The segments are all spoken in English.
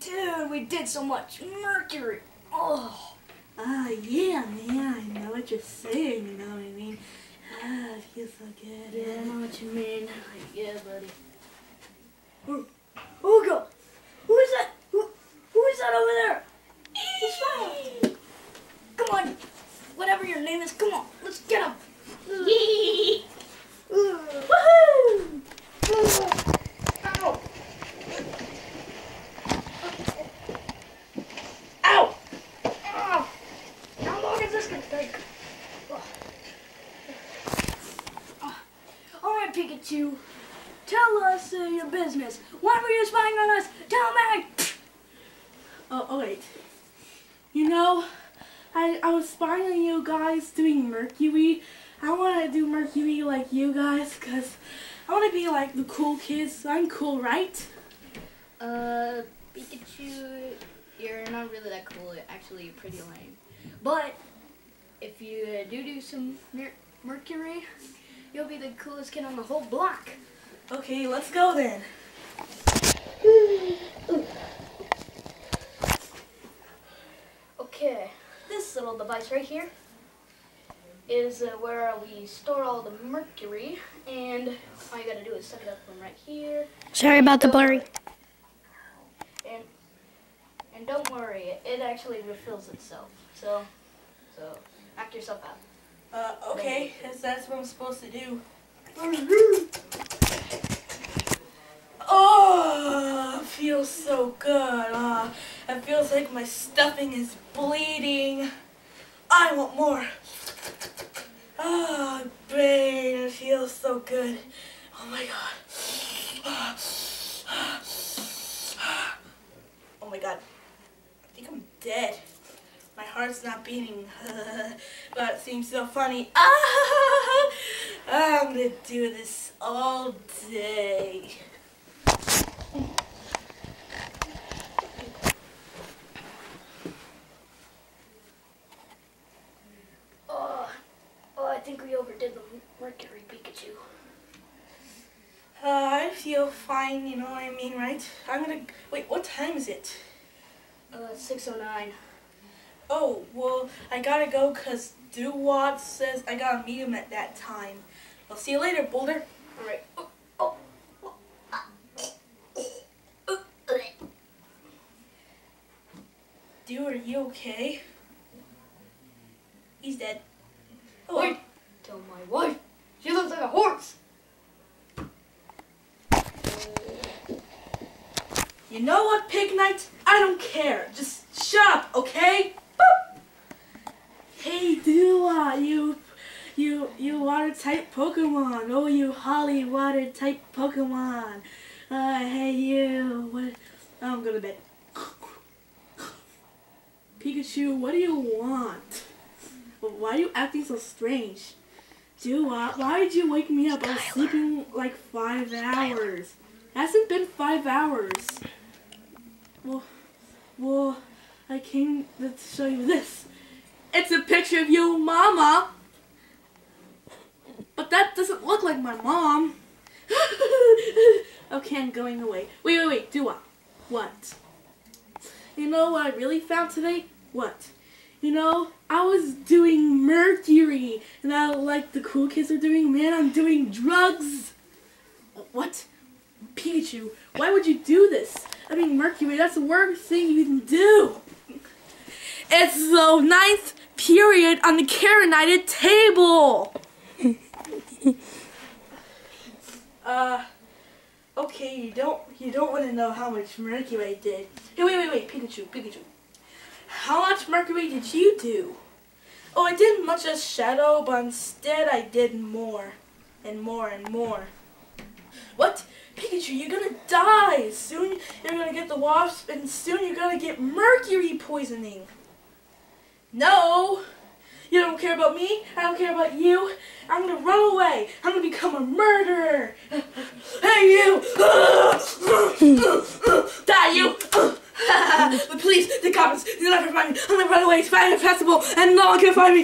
Dude, we did so much. Mercury. Oh. Ah, yeah, man, I know what you're saying, you know what I mean? Ah, it feels so good. Yeah, I know what you mean. Like, yeah, buddy. Oh, Oh, God. Who is that? Who, who is that over there? Who's smiling? Come on. Whatever your name is, come on. Let's get him. Woohoo! Ow. Ow! Ow! How long is this gonna take? Right, Pikachu. Tell us uh, your business. Why were you spying on us? Tell me. oh, oh, wait. You know, I, I was spying on you guys doing Mercury. I want to do Mercury like you guys because I want to be like the cool kids. I'm cool, right? Uh, Pikachu, you're not really that cool. Actually, you're pretty lame. But if you do do some mer- Mercury, you'll be the coolest kid on the whole block. Okay, let's go then. Okay, this little device right here is uh, where we store all the mercury, and all you gotta do is suck it up from right here, Sorry about the blurry. and and don't worry, it actually refills itself. So, so act yourself out. Uh, okay, that's, that's what I'm supposed to do. Oh, feels so good. Uh, it feels like my stuffing is bleeding. I want more. Oh, brain, it feels so good. Oh my god. Oh my god. I think I'm dead. My heart's not beating, but it seems so funny. I'm gonna do this all day. Oh, oh, I think we overdid the mercury, Pikachu. Uh, I feel fine, you know what I mean, right? I'm gonna, wait, what time is it? Uh, 609. Oh, well, I gotta go because Dewott says I gotta meet him at that time. I'll see you later, Boulder. All right. Oh, oh, oh. Dew, are you okay? He's dead. Oh, Wait, tell my wife. She looks like a horse. You know what, Pig Knight? I don't care. Just shut up, okay? Hey, Dewott, you, you, you water type Pokemon. Oh, you Holly water type Pokemon. Uh, hey, you. What? I'm going to bed. Pikachu, what do you want? Why are you acting so strange? Dewott, why did you wake me up? I was sleeping like five hours. Hasn't been five hours. Well, well, I came to show you this. It's a picture of you, Mama. But that doesn't look like my mom. okay, I'm going away. Wait, wait, wait. Do what? What? You know what I really found today? What? You know, I was doing Mercury, and I like the cool kids are doing. Man, I'm doing drugs. What? Pikachu, why would you do this? I mean, Mercury, that's the worst thing you can do. It's the ninth period on the caronited table. uh, okay, you don't you don't want to know how much Mercury I did. Hey, wait, wait, wait, Pikachu, Pikachu. How much Mercury did you do? Oh, I didn't much as Shadow, but instead I did more and more and more. What? Pikachu, you're gonna die! Soon you're gonna get the wasp, and soon you're gonna get mercury poisoning. No! Care about me, I don't care about you. I'm gonna run away. I'm gonna become a murderer. Hey, you! Die, you! the police, the cops, they'll never find me. I'm gonna run away, it's fine, impossible, and no one can find me.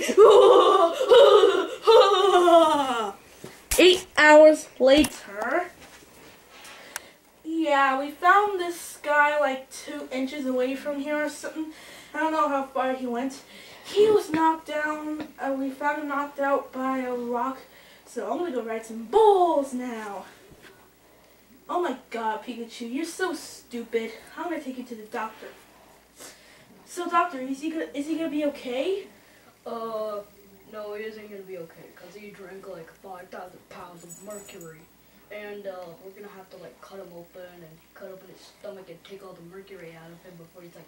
Eight hours later. Yeah, we found this guy inches away from here or something. I don't know how far he went. He was knocked down. Uh, we found him knocked out by a rock. So I'm gonna go ride some bulls now. Oh my god, Pikachu, you're so stupid. I'm gonna take you to the doctor. So doctor, is he gonna is he gonna be okay? Uh, no, he isn't gonna be okay because he drank like 5,000 pounds of mercury. And uh, we're gonna have to like cut him open and cut open his stomach and take all the mercury out of him before he's like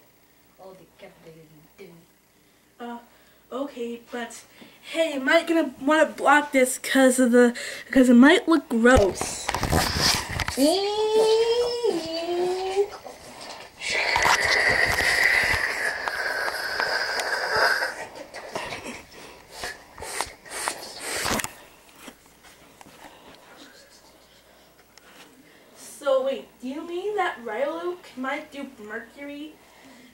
all decapitated and dead. Uh, okay, but hey, am I gonna want to block this because of the because it might look gross. So wait, do you mean that Do Mercury?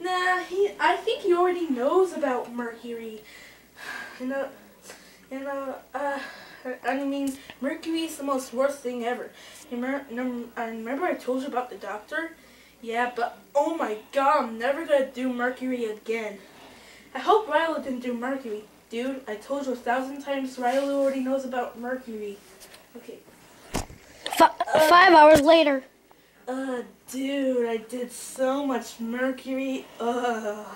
Nah, he. I think he already knows about Mercury. You know, you know. Uh, I mean, Mercury is the most worst thing ever. Remember, I remember I told you about the doctor. Yeah, but oh my God, I'm never gonna do Mercury again. I hope Ryluk didn't do Mercury, dude. I told you a thousand times. Ryluk already knows about Mercury. Okay. F- five hours later. Uh, dude, I did so much mercury. Ugh.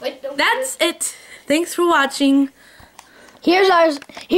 Wait, don't That's it. Thanks for watching. Here's ours. Here